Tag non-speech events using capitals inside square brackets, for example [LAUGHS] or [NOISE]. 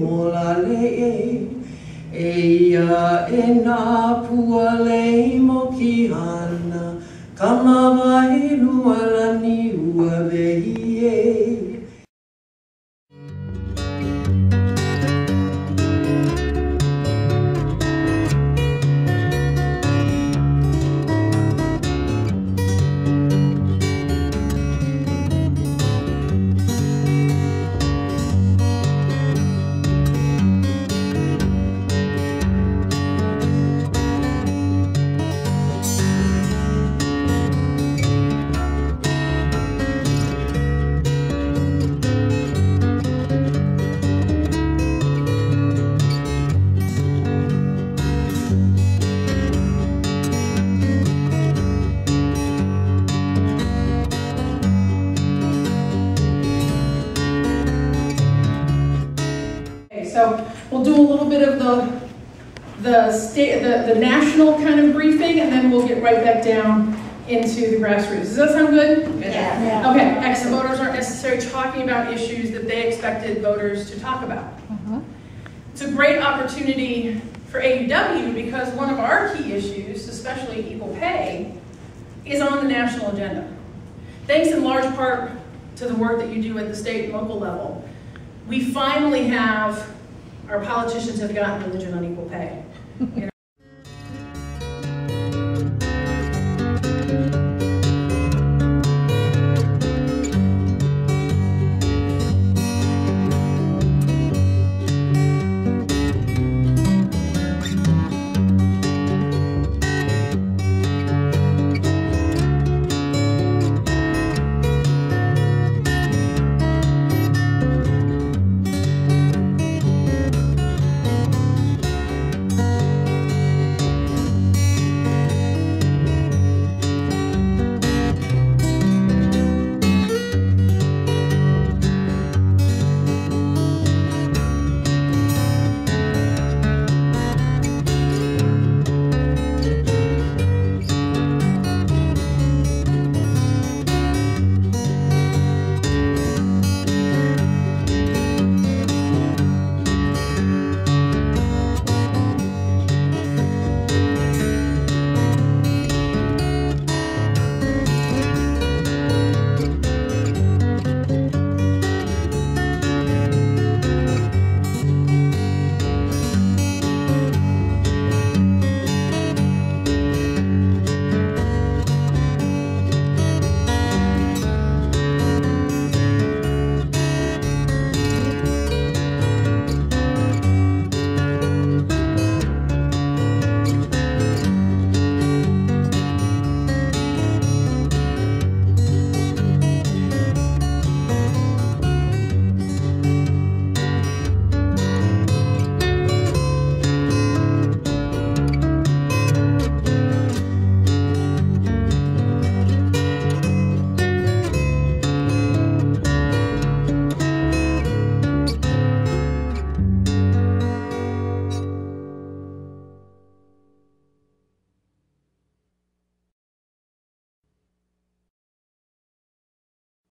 mola le e ia e nā pua lei mo ki ana ka mawai lua lani ua vehi e. so we'll do a little bit of the, the state, the, the national kind of briefing, and then we'll get right back down into the grassroots. Does that sound good? Yeah. Okay, excellent. Voters aren't necessarily talking about issues that they expected voters to talk about. Mm-hmm. It's a great opportunity for AAUW because one of our key issues, especially equal pay, is on the national agenda. Thanks in large part to the work that you do at the state and local level, we finally have, our politicians have gotten religion on equal pay. You [LAUGHS] know,